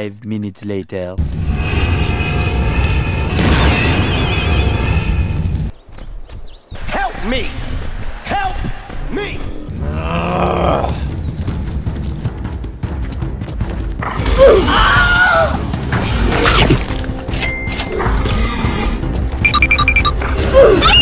Five minutes later. Help me! Help me! Nope.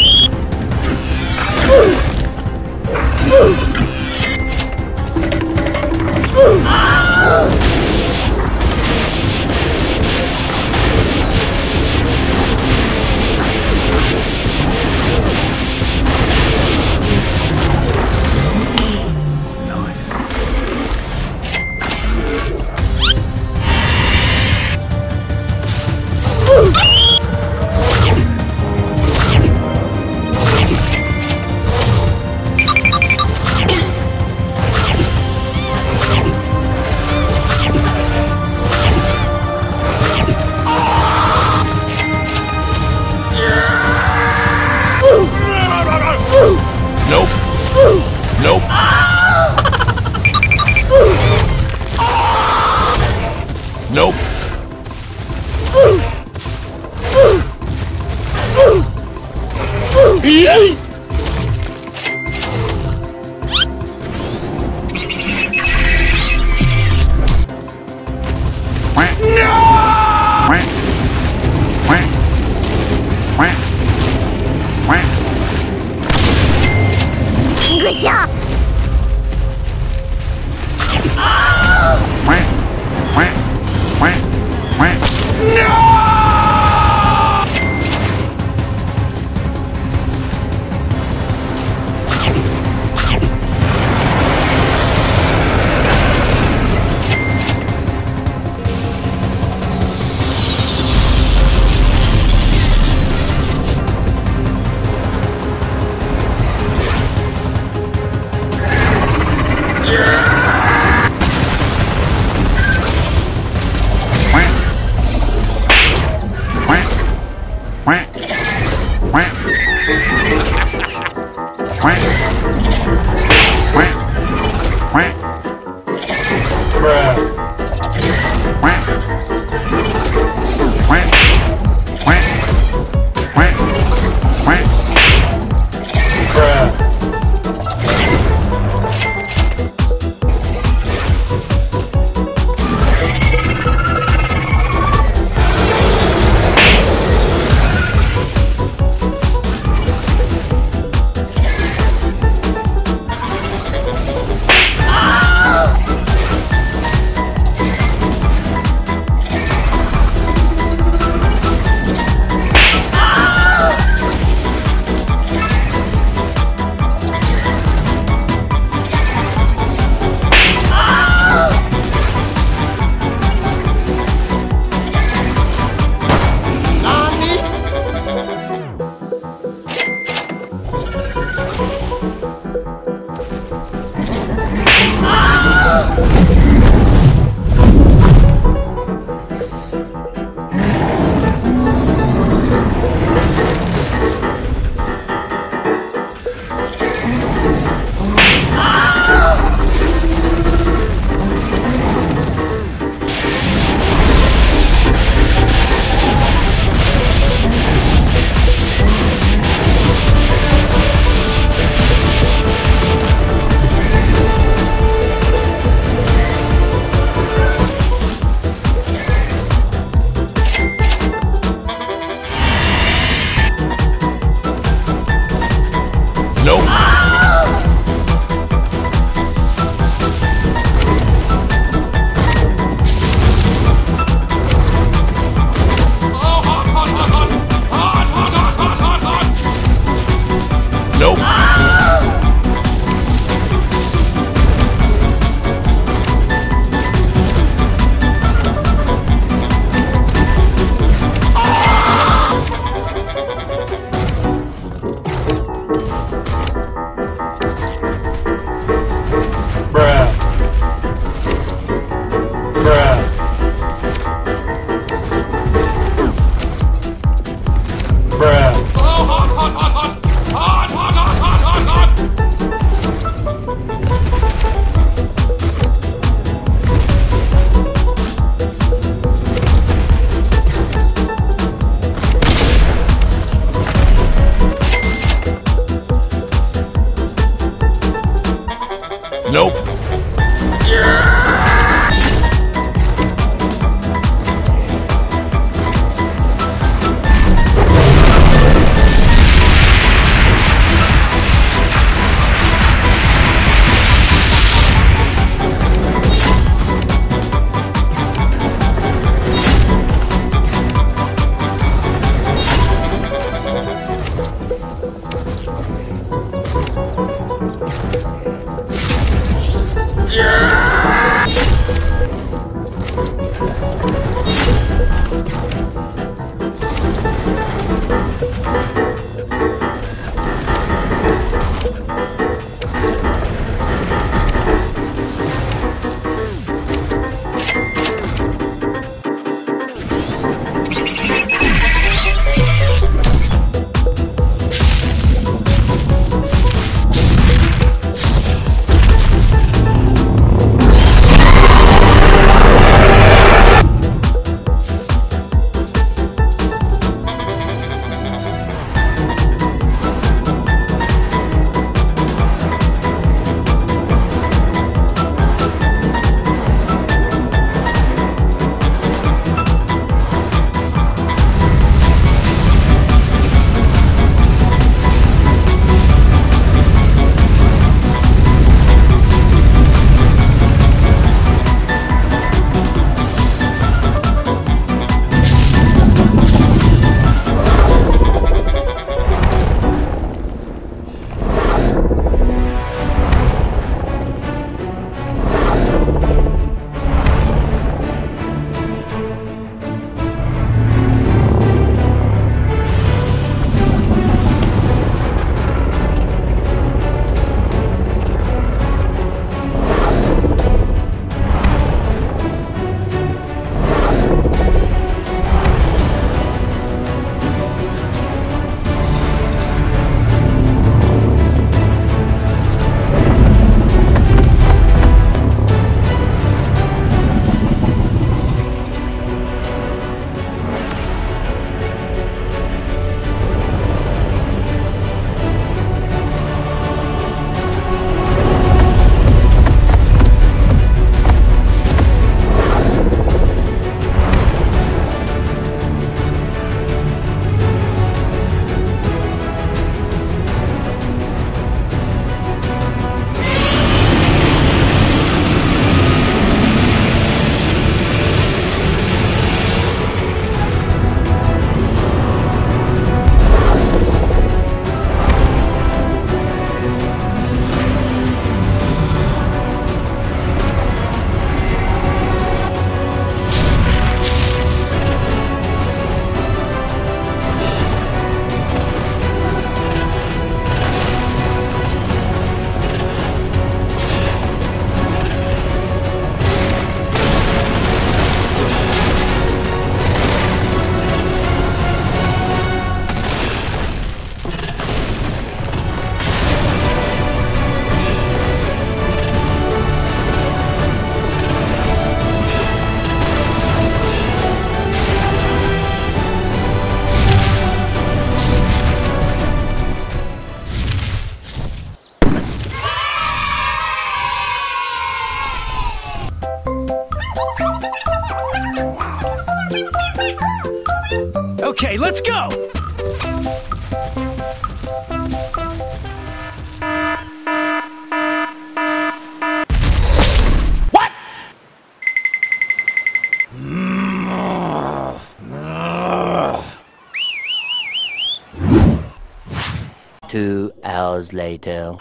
Later.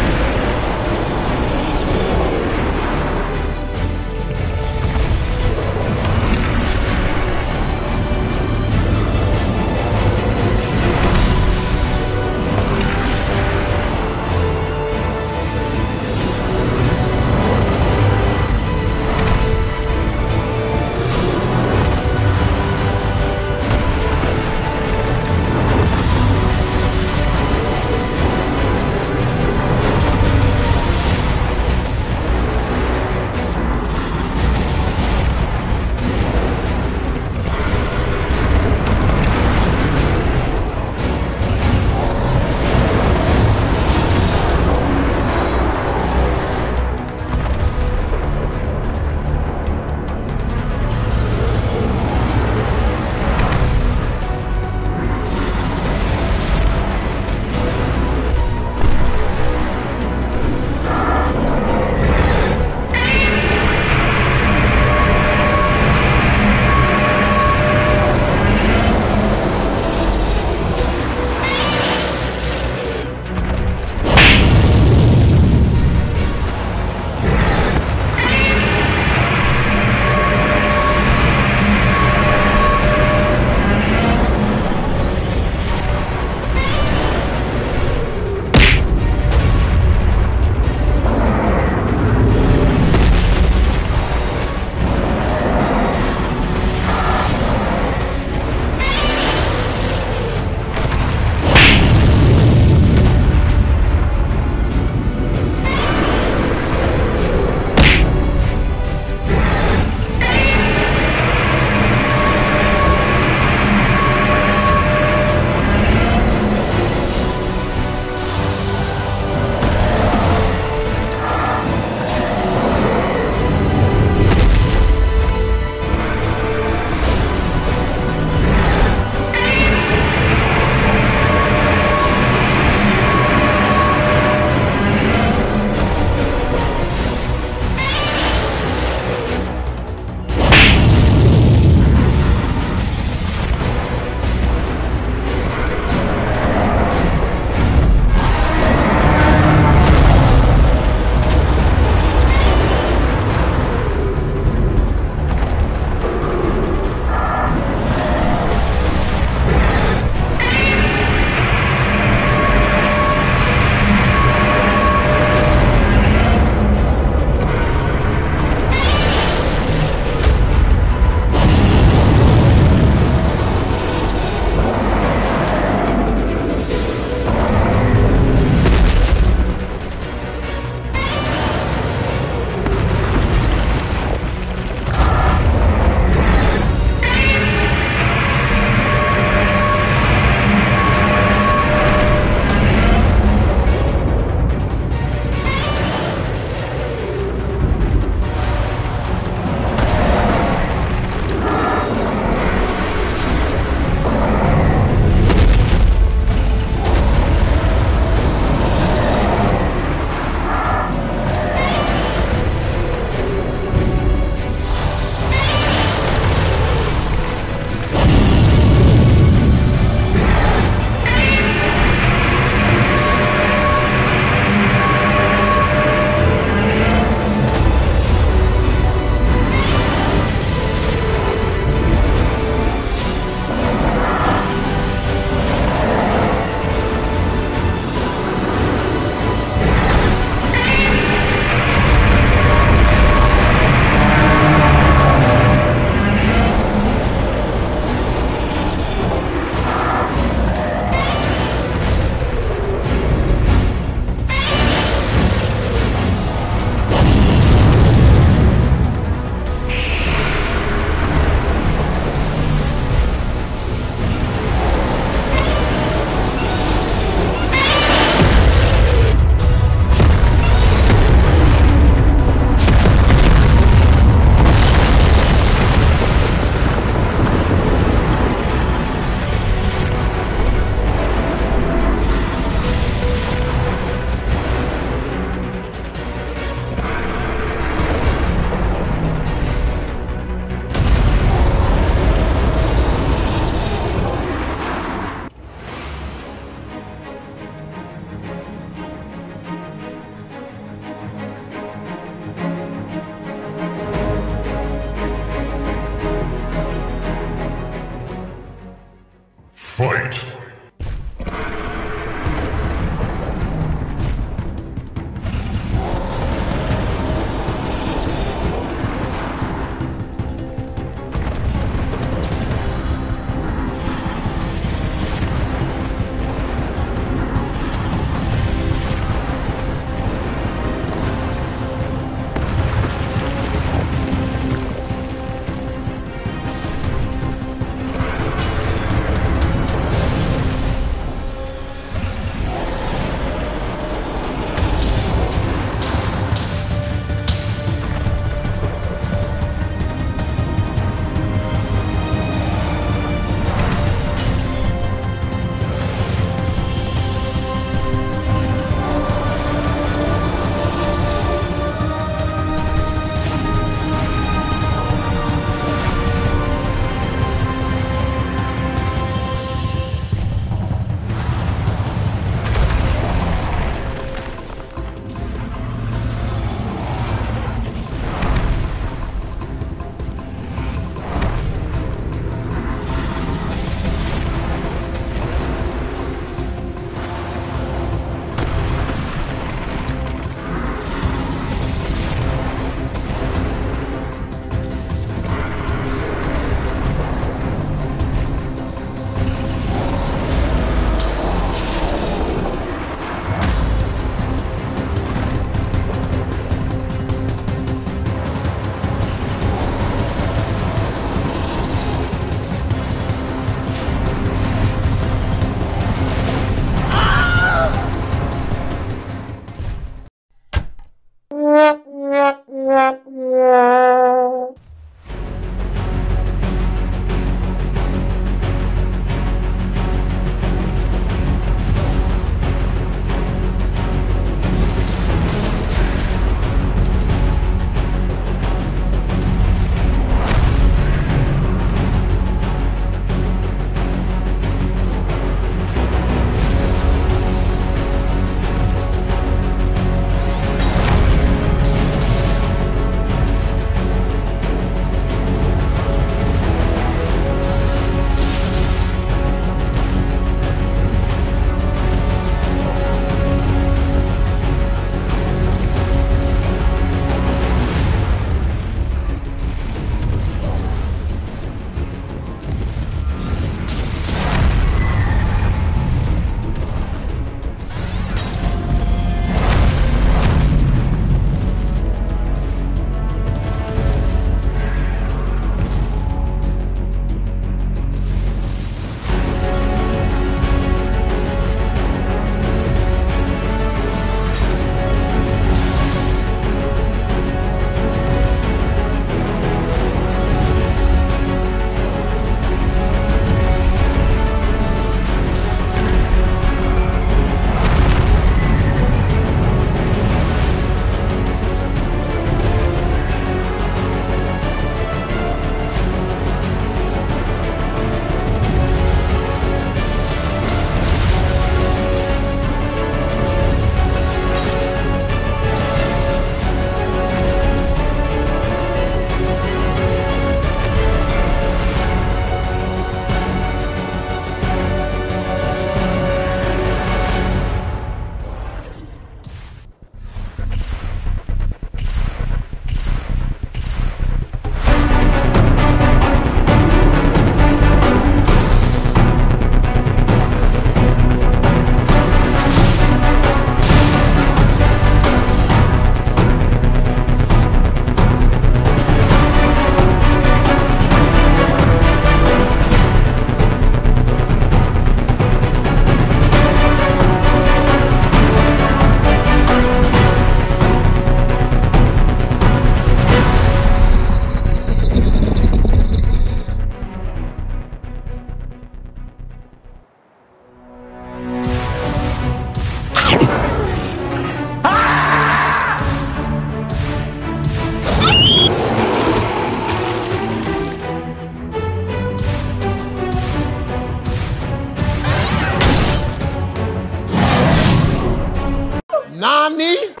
Nani?